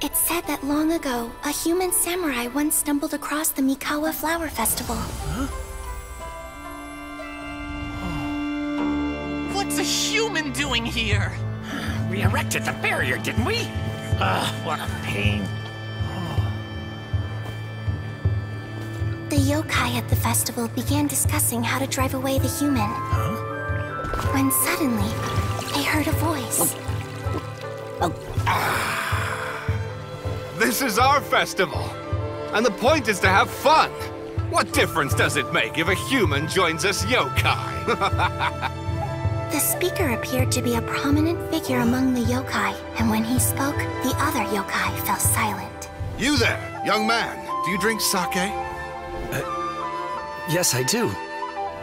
It's said that long ago, a human samurai once stumbled across the Mikawa Flower Festival. Huh? What's a human doing here? We erected the barrier, didn't we? Ugh, what a pain. The yokai at the festival began discussing how to drive away the human. Huh? When suddenly, This is our festival. And the point is to have fun. What difference does it make if a human joins us yokai? The speaker appeared to be a prominent figure among the yokai, and when he spoke, the other yokai fell silent. You there, young man. Do you drink sake? Uh, yes, I do.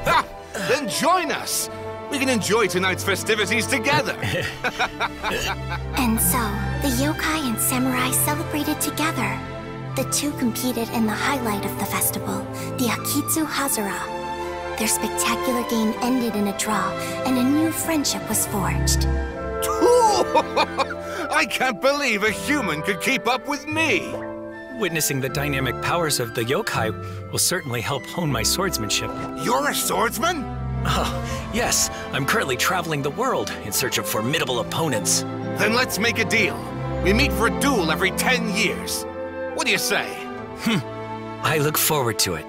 ha! Then join us. We can enjoy tonight's festivities together. And so, the yokai and samurai celebrated together. The two competed in the highlight of the festival, the Akitsu Hazara. Their spectacular game ended in a draw, and a new friendship was forged. I can't believe a human could keep up with me. Witnessing the dynamic powers of the yokai will certainly help hone my swordsmanship. You're a swordsman? Oh, yes, I'm currently traveling the world in search of formidable opponents. Then let's make a deal. We meet for a duel every 10 years. What do you say? Hmm. I look forward to it.